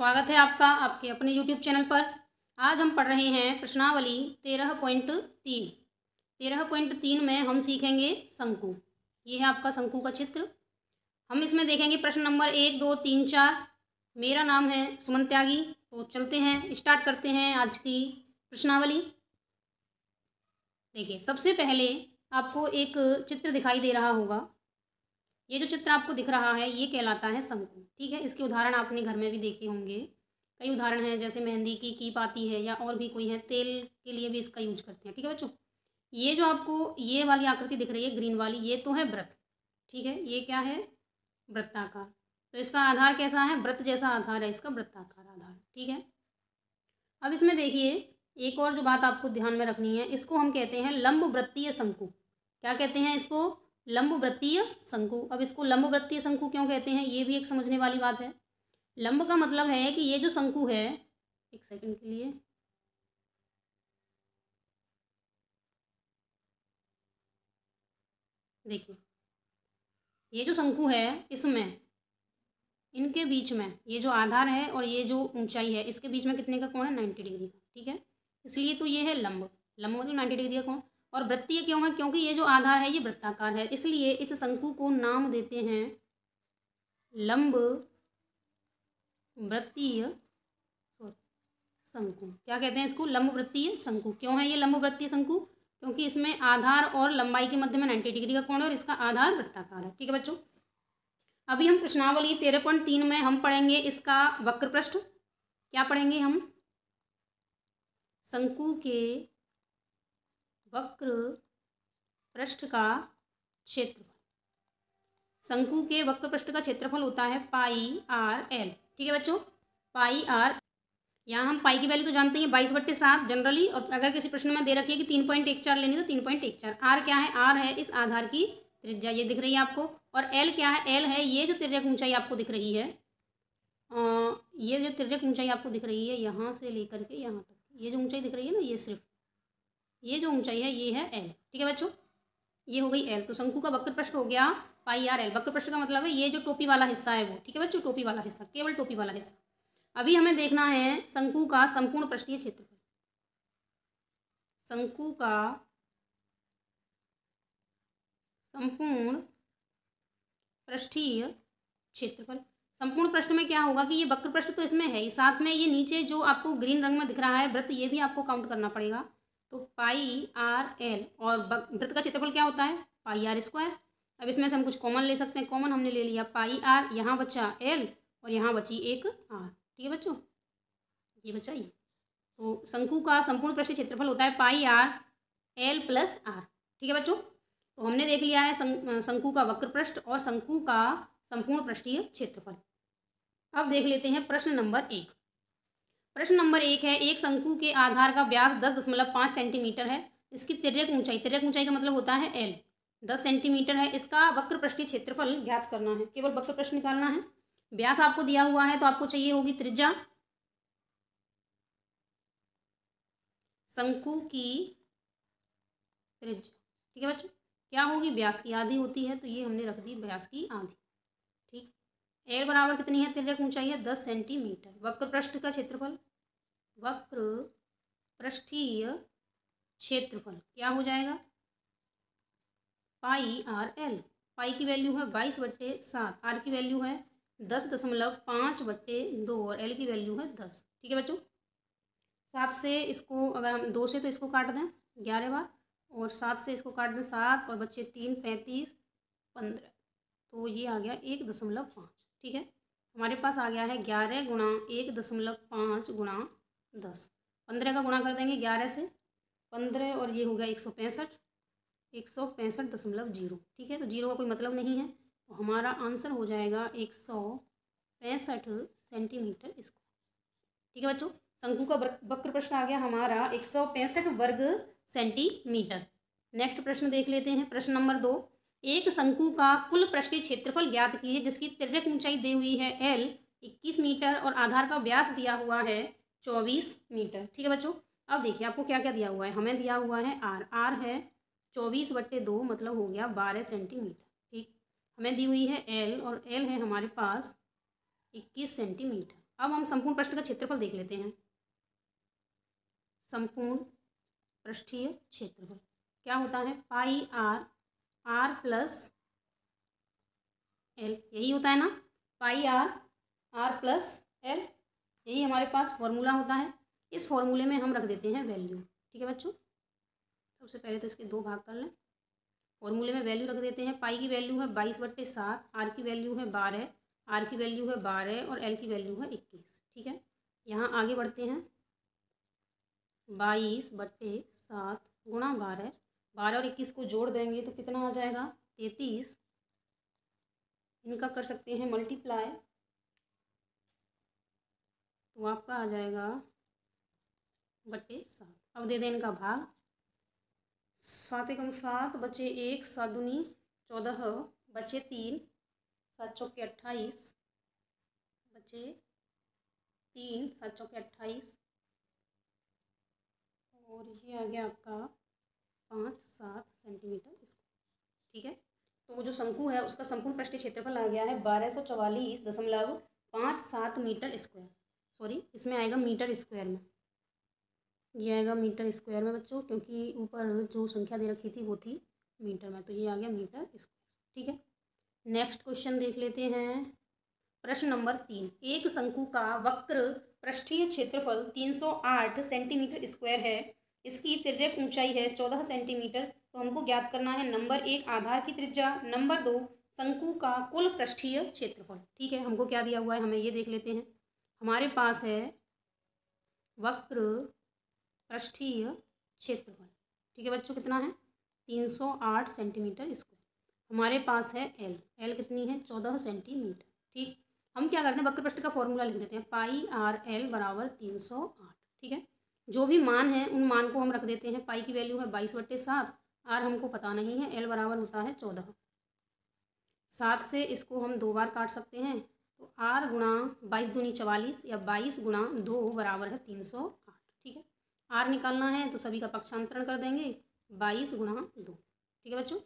स्वागत है आपका आपके अपने यूट्यूब चैनल पर। आज हम पढ़ रहे हैं प्रश्नावली तेरह पॉइंट तीन। तेरह पॉइंट तीन में हम सीखेंगे शंकु। ये है आपका शंकु का चित्र। हम इसमें देखेंगे प्रश्न नंबर एक, दो, तीन, चार। मेरा नाम है सुमन त्यागी। तो चलते हैं, स्टार्ट करते हैं आज की प्रश्नावली। देखिए, सबसे पहले आपको एक चित्र दिखाई दे रहा होगा। ये जो चित्र आपको दिख रहा है, ये कहलाता है शंकु ठीक है? इसके उदाहरण आपने घर में भी देखे होंगे। कई उदाहरण हैं, जैसे मेहंदी की कीप आती है या और भी कोई है, तेल के लिए भी इसका यूज़ करते हैं, ठीक है बच्चों? ये जो आपको, ये वाली आकृति दिख रही है, ग्रीन वाली, ये तो है व्रत, ठीक है? ये क्या है? वृत्ताकार तो इसका आधार कैसा है? व्रत जैसा आधार है, इसका वृत्ताकार आधार, ठीक है? अब इसमें देखिए, एक और जो बात आपको ध्यान में रखनी है, इसको हम कहते हैं लंब वृत्तीय शंकु क्या कहते हैं इसको? लंब वृत्तीय शंकु। अब इसको लंब वृत्तीय शंकु क्यों कहते हैं? ये भी एक समझने वाली बात है। लंब का मतलब है कि ये जो शंकु है, एक सेकंड के लिए। देखिए, ये जो शंकु है, इसमें, इनके बीच में, ये जो आधार है और ये जो ऊंचाई है, इसके बीच में कितने का कोण है? नाइन्टी डिग्री का, ठीक है? इसलिए तो ये है लंब। लंब मतलब नाइन्टी डिग्री का कोण। और वृत्तीय क्यों है? क्योंकि ये जो आधार है, ये वृत्ताकार है। इसलिए इस शंकु को नाम देते हैं लंब वृत्तीय शंकु। क्या कहते हैं इसको? लंब वृत्तीय शंकु। क्यों है ये लंब वृत्तीय शंकु? क्योंकि इसमें आधार और लंबाई के मध्य में नाइन्टी डिग्री का कोण है और इसका आधार वृत्ताकार है। ठीक है बच्चों? अभी हम प्रश्नावली तेरह पॉइंट तीन में हम पढ़ेंगे इसका वक्र पृष्ठ क्या पढ़ेंगे हम? शंकु के वक्र पृष्ठ का क्षेत्रफल। शंकु के वक्र पृष्ठ का क्षेत्रफल होता है पाई आर एल। ठीक है बच्चों? पाई आर यहाँ हम पाई की वैल्यू तो जानते हैं बाईस बट्टे सात। जनरली और अगर किसी प्रश्न में दे रखी है कि तीन पॉइंट एक चार लेनी तो तीन पॉइंट एक चार। आर क्या है? आर है इस आधार की त्रिज्या ये दिख रही है आपको। और एल क्या है? एल है ये जो तिरक ऊंचाई आपको दिख रही है। आ, ये जो तिरक ऊंचाई आपको दिख रही है यहाँ से लेकर के यहाँ तक। ये जो ऊंचाई दिख रही है ना ये सिर्फ़ ये जो ऊंचाई है, ये है एल ठीक है बच्चों? ये हो गई एल तो शंकु का वक्र पृष्ठ हो गया पाई आर एल वक्र पृष्ठ का मतलब है ये जो टोपी वाला हिस्सा है वो, ठीक है बच्चों? टोपी वाला हिस्सा, केवल टोपी वाला हिस्सा। अभी हमें देखना है शंकु का संपूर्ण पृष्ठीय क्षेत्रफल शंकु का संपूर्ण पृष्ठीय क्षेत्रफल संपूर्ण प्रश्न में क्या होगा कि ये वक्र पृष्ठ तो इसमें है ही, साथ में ये नीचे जो आपको ग्रीन रंग में दिख रहा है, वृत्त, ये भी आपको काउंट करना पड़ेगा। तो पाई आर एल और वृत्त का क्षेत्रफल क्या होता है? Pi R square. अब इसमें से हम कुछ कॉमन ले सकते हैं। कॉमन हमने ले लिया पाई आर, यहाँ बचा एल और यहाँ बची एक आर। ठीक है बच्चों? ये बचा ये। तो शंकु का संपूर्ण पृष्ठ क्षेत्रफल होता है pi R L plus R. ठीक है बच्चों? तो हमने देख लिया है शंकु का वक्र पृष्ठ और शंकु का संपूर्ण पृष्ठीय क्षेत्रफल। अब देख लेते हैं प्रश्न नंबर एक। प्रश्न नंबर एक है, एक शंकु के आधार का व्यास दस दशमलव पाँच सेंटीमीटर है, इसकी तिरक ऊंचाई तिरक ऊंचाई का मतलब होता है एल दस सेंटीमीटर है, इसका वक्र पृष्ठीय क्षेत्रफल ज्ञात करना है, केवल वक्र प्रश्न निकालना है, व्यास आपको दिया हुआ है तो आपको चाहिए होगी त्रिज्या, शंकु की त्रिज्या, ठीक है बच्चों, क्या होगी व्यास की आधी होती है तो ये हमने रख दी व्यास की आधी एल बराबर कितनी है? तिरक ऊंचाई है दस सेंटीमीटर वक्र पृष्ठ का क्षेत्रफल? वक्र पृष्ठीय क्षेत्रफल. क्या हो जाएगा? पाई आर एल. पाई की वैल्यू है बाईस बट्टे सात. आर की वैल्यू है दस दशमलव पाँच बट्टे दो और एल की वैल्यू है दस. ठीक है बच्चों? सात से इसको अगर हम दो से तो इसको काट दें ग्यारह बार और सात से इसको काट दें सात और बच्चे तीन, पैंतीस, पंद्रह. तो ये आ गया एक दशमलव पाँच. ठीक है? हमारे पास आ गया है ग्यारह गुणा एक दशमलव पाँच गुणा दस। पंद्रह का गुणा कर देंगे ग्यारह से। पंद्रह और ये हो गया एक सौ पैंसठ। एक सौ पैंसठ दशमलव ज़ीरो। ठीक है? तो ज़ीरो का कोई मतलब नहीं है। तो हमारा आंसर हो जाएगा एक सौ पैंसठ सेंटीमीटर स्क्वायर। ठीक है बच्चों? शंकु का वक्र प्रश्न आ गया हमारा एक सौ पैंसठ वर्ग सेंटीमीटर। नेक्स्ट प्रश्न देख लेते हैं। प्रश्न नंबर दो। एक शंकु का कुल पृष्ठीय क्षेत्रफल ज्ञात कीजिए जिसकी तिरक ऊंचाई दी हुई है एल इक्कीस मीटर और आधार का व्यास दिया हुआ है चौबीस मीटर। ठीक है बच्चों, अब देखिए आपको क्या क्या दिया हुआ है। हमें दिया हुआ है आर आर है चौबीस बट्टे दो मतलब हो गया बारह सेंटीमीटर। ठीक, हमें दी हुई है एल और एल है हमारे पास इक्कीस सेंटीमीटर। अब हम संपूर्ण पृष्ठ का क्षेत्रफल देख लेते हैं। संपूर्ण पृष्ठीय क्षेत्रफल। क्या होता है? Pi R R plus L यही होता है ना? Pi R R plus L यही हमारे पास फॉर्मूला होता है। इस फॉर्मूले में हम रख देते हैं वैल्यू ठीक है बच्चों? सबसे पहले तो इसके दो भाग कर लें। फॉर्मूले में वैल्यू रख देते हैं। पाई की वैल्यू है बाईस बट्टे सात आर की वैल्यू है बारह आर की वैल्यू है बारह और एल की वैल्यू है इक्कीस, ठीक है? यहाँ आगे बढ़ते हैं। बाईस बट्टे सात गुणा बारह बारह और इक्कीस को जोड़ देंगे तो कितना आ जाएगा? तैतीस। इनका कर सकते हैं मल्टीप्लाई तो आपका आ जाएगा बट्टे सात। अब दे दें इनका भाग। सात एकम सात बचे एक, सात दूनी चौदह बचे तीन, सात चौके अट्ठाईस बचे तीन, सात चौके अट्ठाईस। और ये आ गया आपका पाँच, सात सेंटीमीटर ठीक है? तो जो शंकु है, उसका संपूर्ण पृष्ठीय क्षेत्रफल आ गया है बारह सौ चवालीस दशमलव पाँच सात मीटर स्क्वायर। सॉरी, इसमें आएगा मीटर स्क्वायर में। ये आएगा मीटर स्क्वायर में बच्चों, क्योंकि ऊपर जो संख्या दे रखी थी वो थी मीटर में तो ये आ गया मीटर स्क्वायर। ठीक है? नेक्स्ट क्वेश्चन देख लेते हैं। प्रश्न नंबर तीन। एक शंकु का वक्र पृष्ठीय क्षेत्रफल 308 सेंटीमीटर स्क्वायर है। इसकी तिर्यक ऊंचाई है चौदह सेंटीमीटर तो हमको ज्ञात करना है नंबर एक आधार की त्रिज्या, नंबर दो शंकु का कुल पृष्ठीय क्षेत्रफल। ठीक है, हमको क्या दिया हुआ है, हमें ये देख लेते हैं। हमारे पास है वक्र पृष्ठीय क्षेत्रफल। ठीक है बच्चों, कितना है? तीन सौ आठ सेंटीमीटर स्क्वायर हमारे पास है एल एल कितनी है? चौदह सेंटीमीटर। ठीक, हम क्या करते हैं? वक्र पृष्ठ का फॉर्मूला लिख देते हैं। पाई आर एल बराबर तीन सौ आठ। ठीक है जो भी मान है, उन मान को हम रख देते हैं। पाई की वैल्यू है बाईस बट्टे सात, आर हमको पता नहीं है, एल बराबर होता है चौदह। सात से इसको हम दो बार काट सकते हैं तो आर गुणा बाईस दूनी चवालीस, या बाईस गुणा दो बराबर है तीन सौ आठ, ठीक है? आर निकालना है तो सभी का पक्षांतरण कर देंगे, बाईस गुणा दो, ठीक है बच्चों?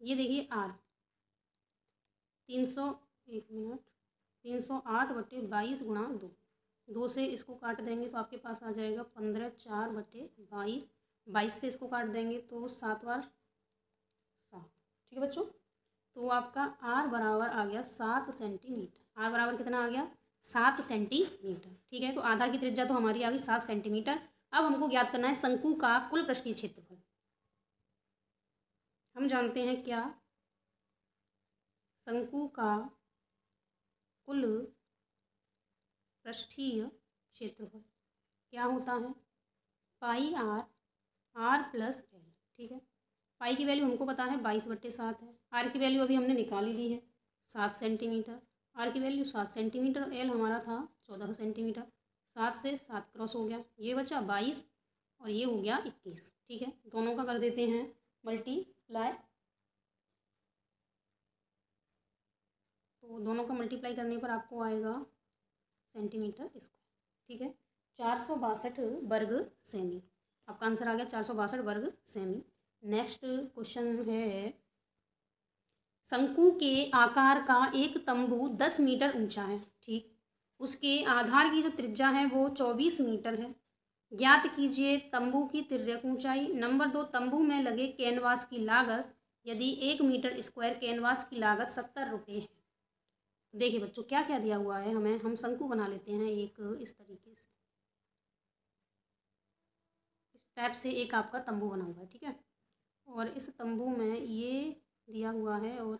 ये देखिए आर, तीन सौ एक मिनट तीन सौ आठ बटे बाईस गुणा दो। दो से इसको काट देंगे तो आपके पास आ जाएगा पंद्रह चार बटे बाईस। बाईस से इसको काट देंगे तो सात बार सात। ठीक है बच्चों? तो आपका आर बराबर आ गया सात सेंटीमीटर। आर बराबर कितना आ गया? सात सेंटीमीटर। ठीक है तो आधार की त्रिज्या तो हमारी आ गई सात सेंटीमीटर। अब हमको ज्ञात करना है शंकु का कुल पृष्ठीय क्षेत्रफल। हम जानते हैं क्या? शंकु का कुल पृष्ठीय क्षेत्रफल क्या होता है? Pi R R plus L, ठीक है? पाई की वैल्यू हमको पता है बाईस बट्टे सात है। आर की वैल्यू अभी हमने निकाल ली है, सात सेंटीमीटर। आर की वैल्यू सात सेंटीमीटर, एल हमारा था चौदह सेंटीमीटर। सात से सात क्रॉस हो गया, ये बचा बाईस और ये हो गया इक्कीस, ठीक है? दोनों का कर देते हैं, मल्टीप्लाई तो दोनों का मल्टीप्लाई करने पर आपको आएगा सेंटीमीटर स्क्वायर ठीक है? चार सौ बासठ वर्ग सेमी आपका आंसर आ गया चार सौ बासठ वर्ग सेमी नेक्स्ट क्वेश्चन है, शंकु के आकार का एक तंबू दस मीटर ऊँचा है, ठीक? उसके आधार की जो त्रिज्या है वो चौबीस मीटर है। ज्ञात कीजिए तंबू की तिर्यक ऊंचाई। नंबर दो, तंबू में लगे कैनवास की लागत। यदि एक मीटर स्क्वायर कैनवास की लागत सत्तर रुपये है। देखिए बच्चों, क्या क्या दिया हुआ है हमें? हम शंकु बना लेते हैं एक इस तरीके से। इस टाइप से एक आपका तंबू बना हुआ है, ठीक है? और इस तंबू में ये दिया हुआ है और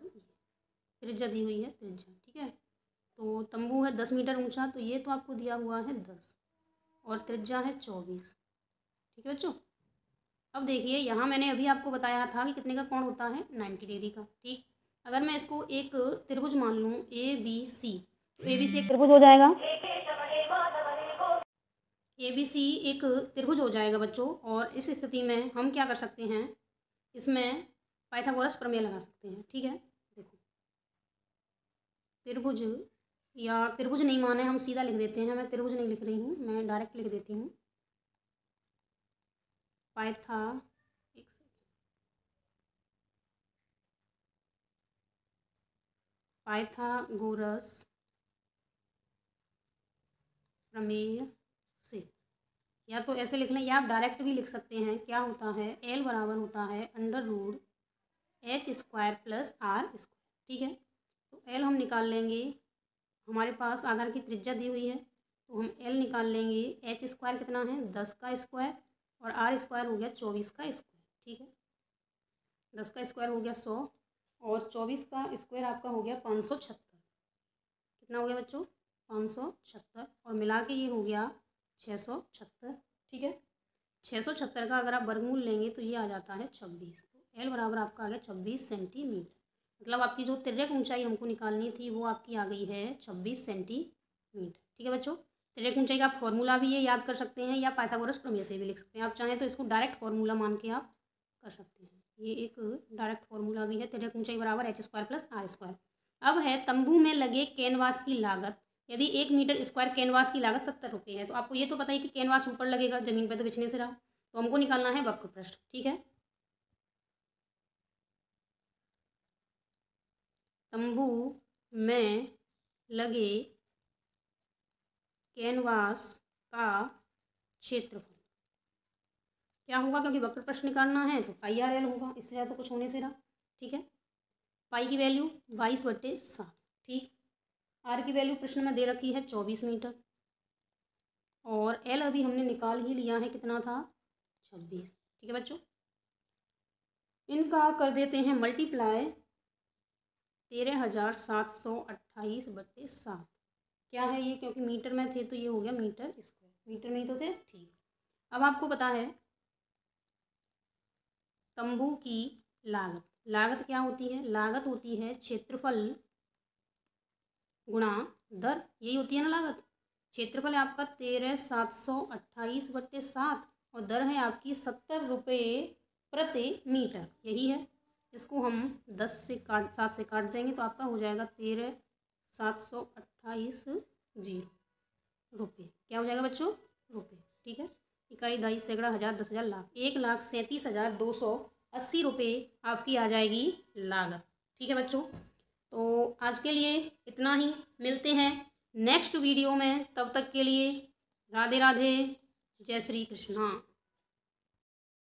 त्रिज्या दी हुई है, त्रिज्या, ठीक है? तो तंबू है दस मीटर ऊँचा तो ये तो आपको दिया हुआ है दस और त्रिज्या है चौबीस, ठीक है बच्चों? अब देखिए, यहाँ मैंने अभी आपको बताया था कि कितने का कोण होता है? नाइन्टी डिग्री का, ठीक? अगर मैं इसको एक त्रिभुज मान लूँ ए बी सी तो ए बी सी एक त्रिभुज हो जाएगा। ए बी सी एक त्रिभुज हो जाएगा बच्चों और इस स्थिति में हम क्या कर सकते हैं? इसमें पाइथागोरस प्रमेय लगा सकते हैं ठीक है? देखो। त्रिभुज या त्रिभुज नहीं माने हम सीधा लिख देते हैं। मैं त्रिभुज नहीं लिख रही हूँ मैं डायरेक्ट लिख देती हूँ। पाइथा पाइथागोरस प्रमेय, से। या तो ऐसे लिख लें या आप डायरेक्ट भी लिख सकते हैं, क्या होता है एल बराबर होता है under root H square plus R square ठीक है? तो एल हम निकाल लेंगे, हमारे पास आधार की त्रिज्या दी हुई है तो हम एल निकाल लेंगे एच स्क्वायर कितना है, दस का स्क्वायर और आर स्क्वायर हो गया चौबीस का स्क्वायर ठीक है? दस का स्क्वायर हो गया सौ और चौबीस का स्क्वायर आपका हो गया पाँच सौ छत्तर। कितना हो गया बच्चों? पाँच सौ छत्तर और मिला के ये हो गया छः सौ छत्तर, ठीक है? छः सौ छत्तर का अगर आप वर्गमूल लेंगे तो ये आ जाता है छब्बीस। तो एल बराबर आपका आ गया छब्बीस सेंटीमीटर मतलब आपकी जो तिरक ऊंचाई हमको निकालनी थी वो आपकी आ गई है छब्बीस सेंटीमीटर ठीक है बच्चों? तिरक ऊंचाई का आप फॉर्मूला भी ये याद कर सकते हैं या पाइथागोरस प्रमेय से भी लिख सकते हैं। आप चाहें तो इसको डायरेक्ट फार्मूला मान के आप कर सकते हैं। ये एक डायरेक्ट फॉर्मूला भी है तिरक ऊंचाई बराबर H square plus R square अब है, तंबू में लगे कैनवास की लागत। यदि एक मीटर स्क्वायर कैनवास की लागत सत्तर रुपये है तो आपको ये तो पता है कि कैनवास ऊपर लगेगा, ज़मीन पर तो बिछने से रहा। तो हमको निकालना है वक्र पृष्ठ, ठीक है? तंबू में लगे कैनवास का क्षेत्रफल। क्या होगा? क्योंकि वक्र प्रश्न निकालना है तो पाई आर एल होगा इससे ज़्यादा तो कुछ होने से रहा ठीक है? पाई की वैल्यू बाईस बट्टे सात, ठीक? आर की वैल्यू प्रश्न में दे रखी है चौबीस मीटर। और एल अभी हमने निकाल ही लिया है, कितना था? छब्बीस, ठीक है बच्चों? इनका कर देते हैं मल्टीप्लाई तेरह हज़ार सात सौ अट्ठाईस बट्टे सात। क्या है ये? क्योंकि मीटर में थे तो ये हो गया मीटर स्क्वायर मीटर में ही तो थे? ठीक। अब आपको पता है तंबू की लागत। लागत क्या होती है? लागत होती है क्षेत्रफल गुणा दर। यही होती है ना लागत। क्षेत्रफल है आपका तेरह सात सौ अट्ठाईस बट्टे सात और दर है आपकी सत्तर रुपये प्रति मीटर। यही है। इसको हम दस से काट, सात से काट देंगे तो आपका हो जाएगा तेरह सात सौ अट्ठाईस ज़ीरो रुपये। क्या हो जाएगा बच्चों? रुपये। ठीक है? इकाई दाई सैकड़ा हज़ार, दस हज़ार लाख। एक लाख सैंतीस हज़ार दो सौ अस्सी रुपये आपकी आ जाएगी लागत। ठीक है बच्चों? तो आज के लिए इतना ही। मिलते हैं नेक्स्ट वीडियो में। तब तक के लिए राधे राधे जय श्री कृष्णा।